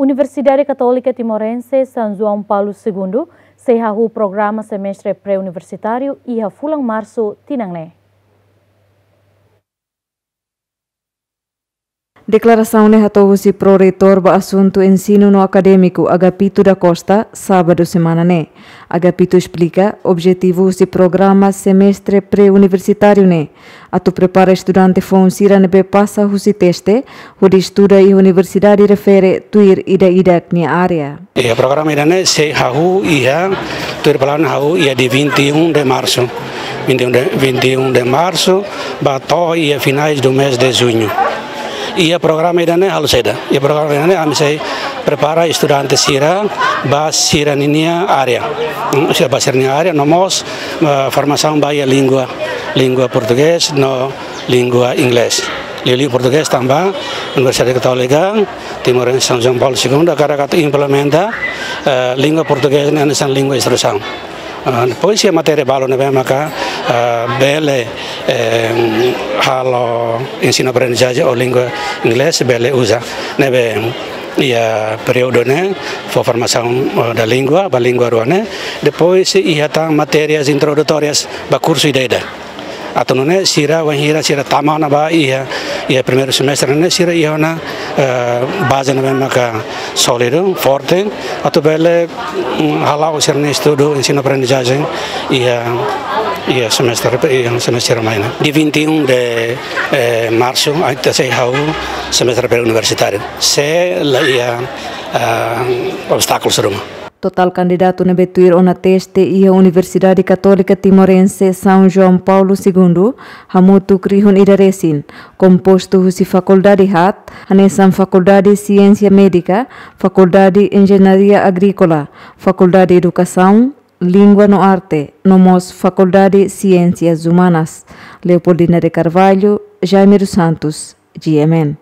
Universidade Católica Timorense São João Paulo II o programa semestre pré-universitário e a fulang março tinangne. Declaração lehatovusi pro reitor ba assunto ensino no acadêmico Agapito da Costa, sábado semana né. Agapito explica objetivo do programa semestre pré-universitário né. Atu prepara estudante fonsira nebe passa husi teste, onde estuda e universidade refere tuir ida ida ni área. O programa ida né se hahu ia tuir palan hahu ia de 21 de março. 21 de, 21 de março, bato ia finais do mês de junho. Iya program edane halus eda. Iya program edane ami sai prepara istudante sira bas sira ninia area hmm, sira bas sira area nomos eh, formasaun baia lingua lingua portugues no lingua ingles Lili Portugis tambah Universitas Katolika Timur yang Sanjung Paul Segunda karena kata implementa eh, lingua Portugis ini adalah lingua istirahat. Eh, poin materi balon maka bele halo ensino aprendizagem ou língua inglesa bele usa. Nebe ia período né for formação da língua ba língua ruane depois ia tá matérias introdutórias ba curso ideia atau nune sira wahira sira tamana ba ia ia primeiro semestre nune sira ia na base na maka sólido forte. Atau bele halau sira ne estudo ensino aprendizagem ia ia semestre ia semestre main di 21 de eh, março até se hau semestre pré-universitário se la ia uh, obstáculos rumah Total candidato na betuir ona teste e a Universidade Católica Timorense São João Paulo II, hamutu krihun idaresin, composto husi Faculdade HAT, hanesan Faculdade Ciência Médica, Faculdade Engenharia Agrícola, Faculdade Educação, Língua no Arte, nomos Faculdade Ciências Humanas, Leopoldina de Carvalho, Jaime dos Santos, GMN.